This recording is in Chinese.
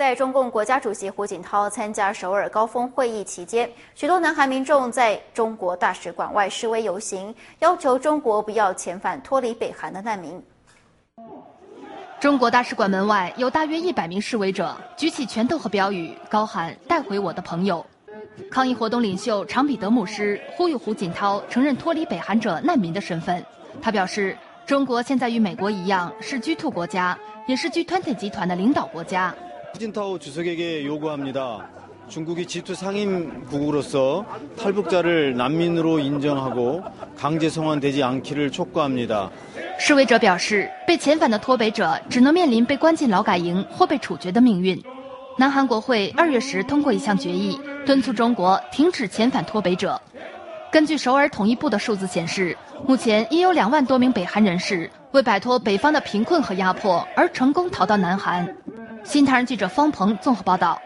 在中共国家主席胡锦涛参加首尔高峰会议期间，许多南韩民众在中国大使馆外示威游行，要求中国不要遣返脱离北韩的难民。中国大使馆门外有大约一百名示威者，举起拳头和标语，高喊“带回我的朋友”。抗议活动领袖长彼得牧师呼吁胡锦涛承认脱离北韩者难民的身份。他表示，中国现在与美国一样是 G2 国家，也是 G20 集团的领导国家。 후진타오 주석에게 요구합니다. 중국이 G2 상임국으로서 탈북자를 난민으로 인정하고 강제 송환되지 않기를 촉구합니다. 示威者表示，被遣返的脱北者只能面临被关进劳改营或被处决的命运。南韩国会二月时通过一项决议，敦促中国停止遣返脱北者。根据首尔统一部的数字显示，目前已有两万多名北韩人士为摆脱北方的贫困和压迫而成功逃到南韩。 新唐人记者方鹏综合报道。